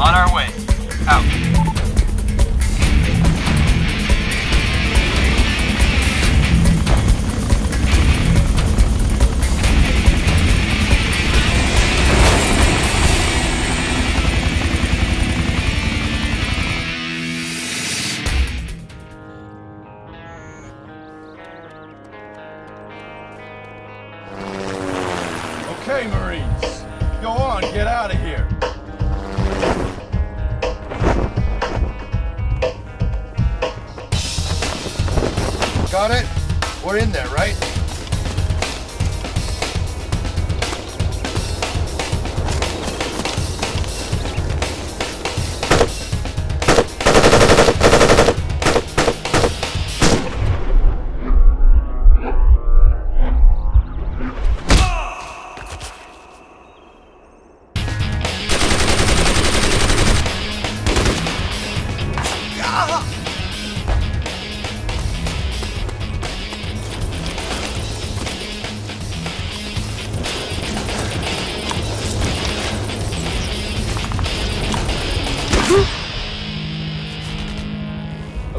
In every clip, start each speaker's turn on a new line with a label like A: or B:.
A: On our way. Out.
B: Okay, Marines. Go on, get out of here.
C: Got it? We're in there, right?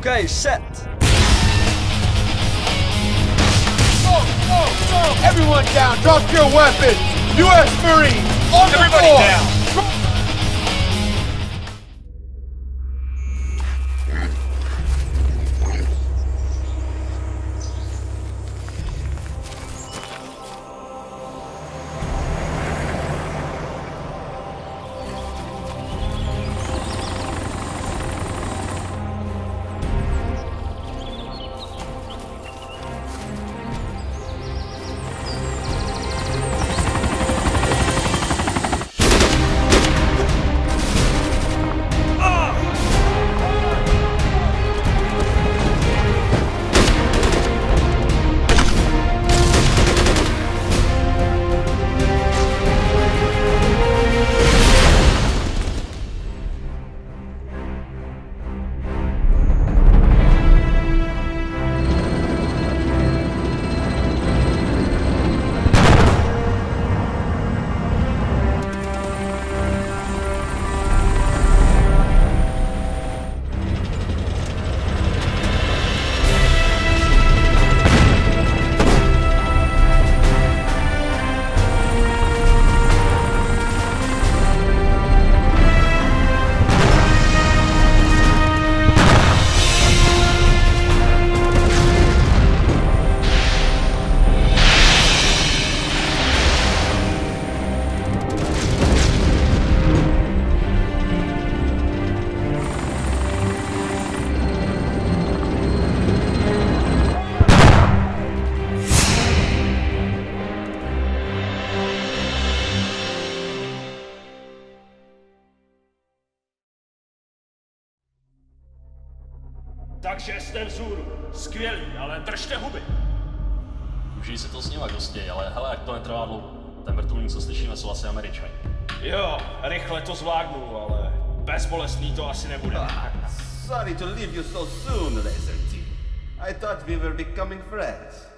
D: Okay, set. Go, go, go.
C: Everyone down! Drop your weapons! U.S. Marines! On the
A: Everybody
C: floor!
A: down.
E: Takže jste vzhůru. Skvělý, ale držte huby.
F: Užij si to s nima dosti, ale hele, ať to netrvá dlouho. Ten vrtulník, co slyšíme, jsou asi američani.
E: Jo, rychle to zvládnu, ale bezbolestný to asi nebude.
G: Sorry to leave you so soon, Laser Team. I thought we were becoming friends.